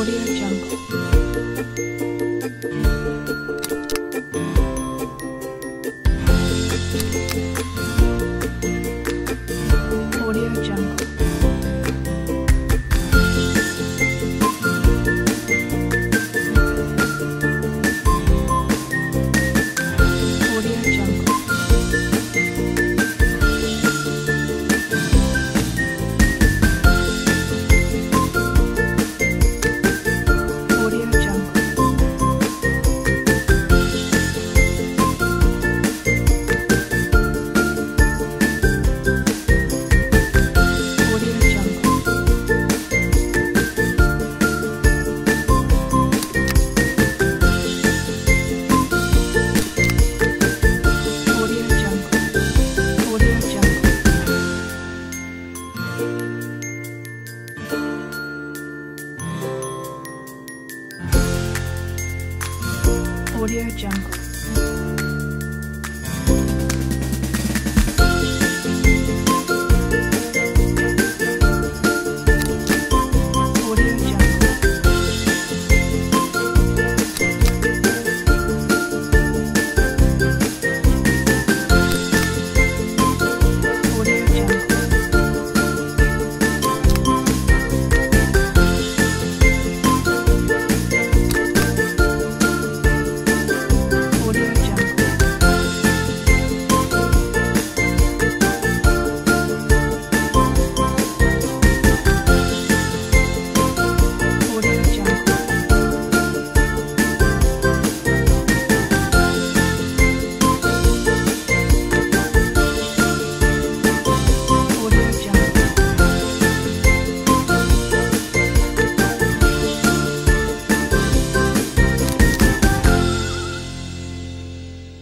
Audio Jungle. Audio Jungle.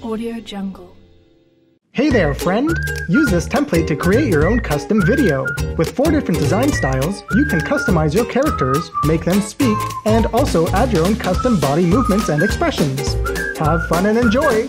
Audio Jungle. Hey there, friend! Use this template to create your own custom video. With four different design styles, you can customize your characters, make them speak, and also add your own custom body movements and expressions. Have fun and enjoy!